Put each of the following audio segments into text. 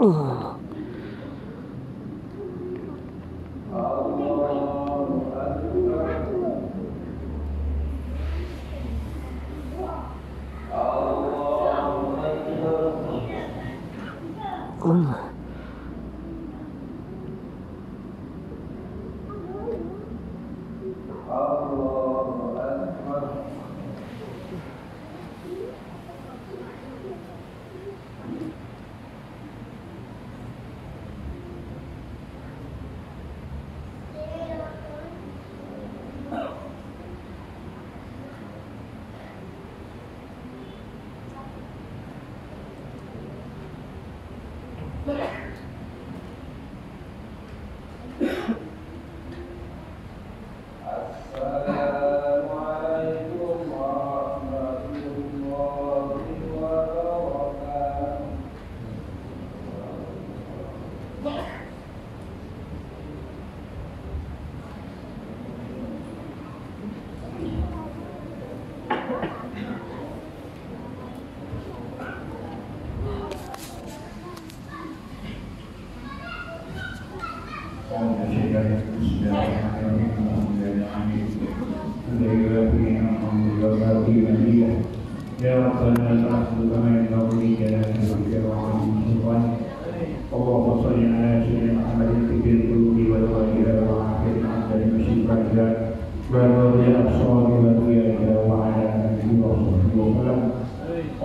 Oh.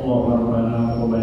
Allahumma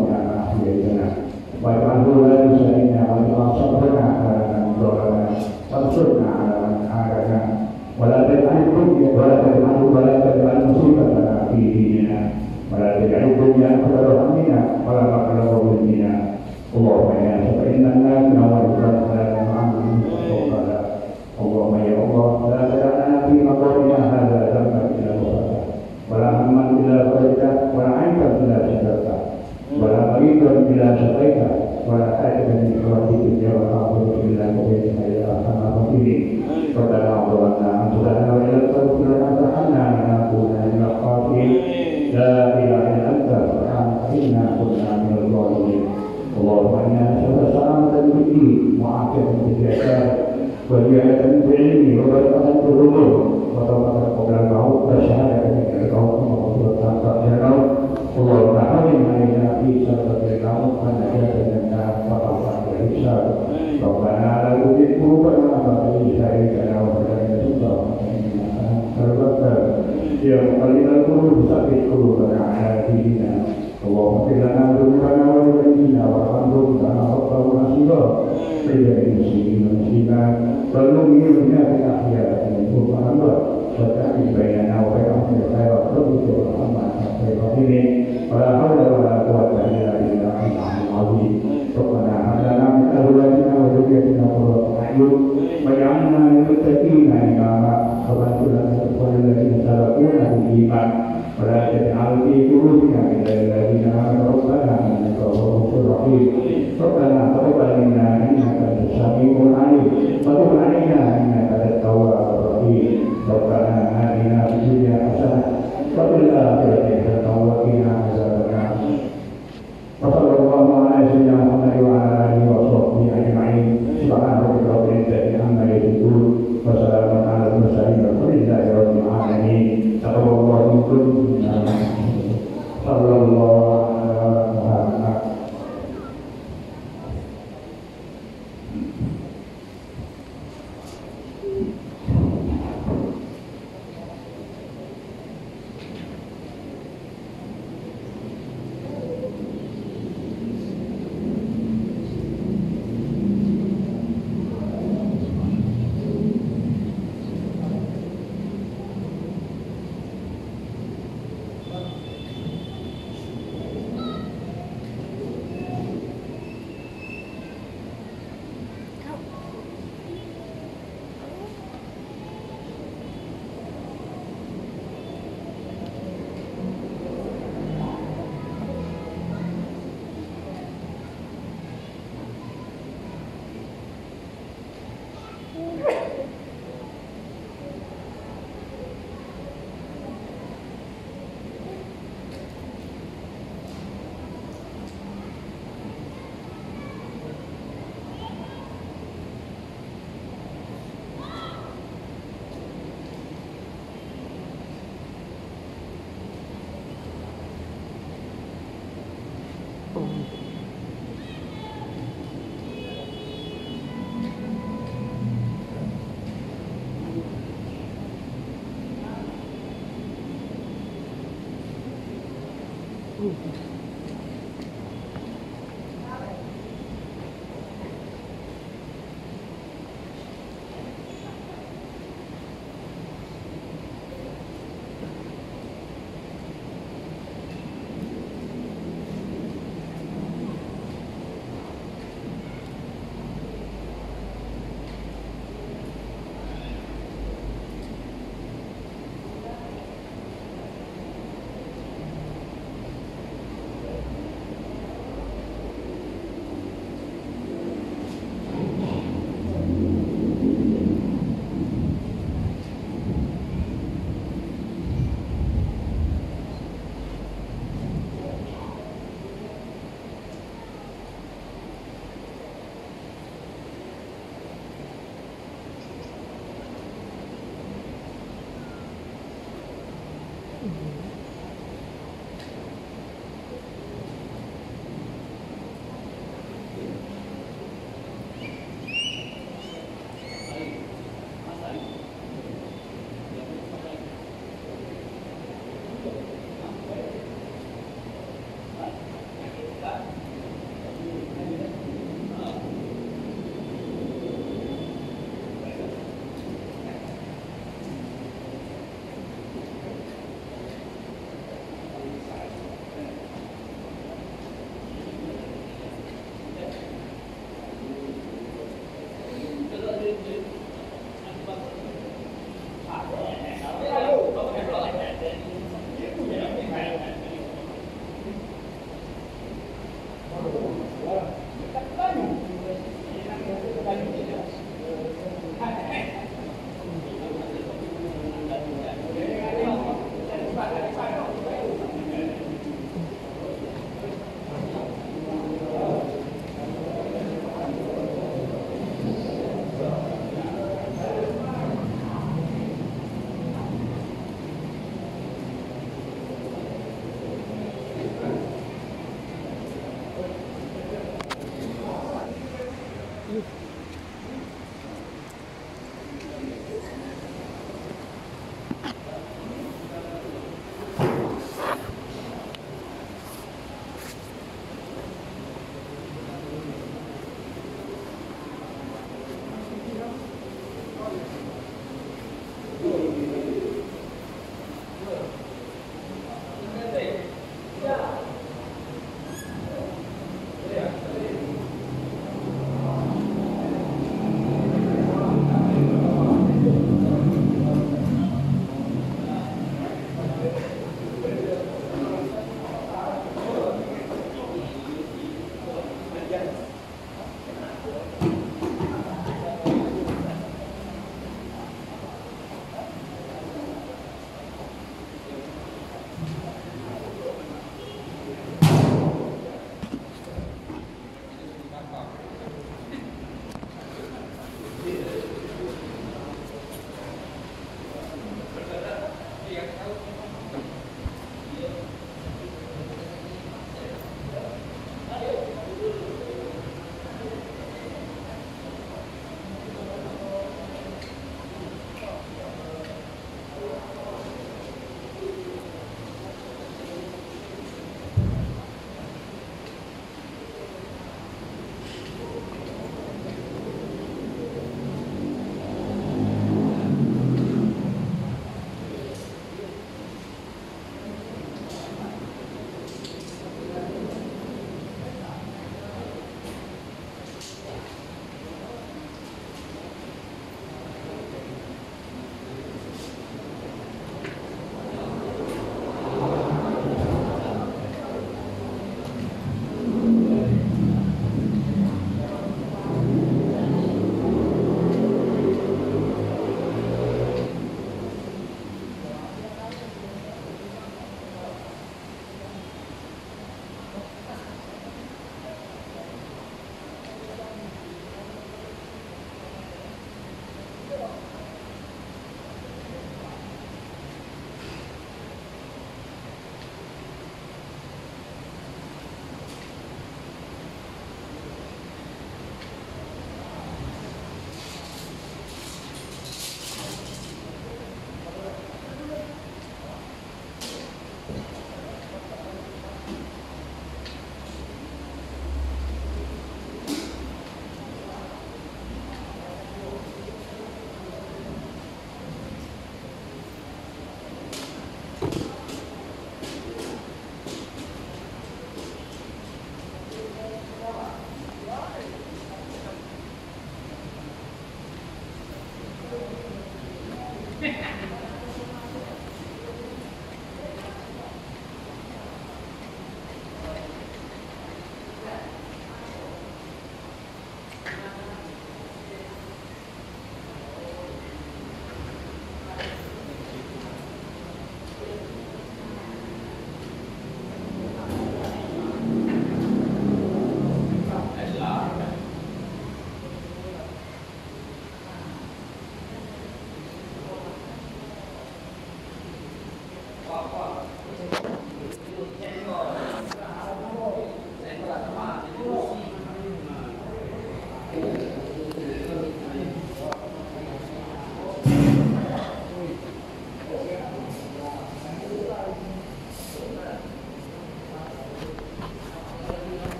في الدنيا أكبر همنا ولا مبلغ علمنا اللهم يا Bayangkan itu tadi, nah, ini terlibat belajar alfi turunkan dari dari nama Rabbana Bismillahirrahmanirrahim Rabbana taqabbal minna innaka antas samiul alim wa tub alaina innaka antat tawwabur rahim Rabbana atina fid dunya hasanah wa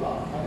了，啊，